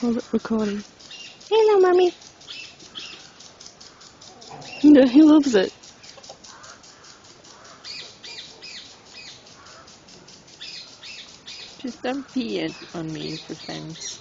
Hold it recording. Hello, mommy. You know he loves it. Just don't pee on me for things.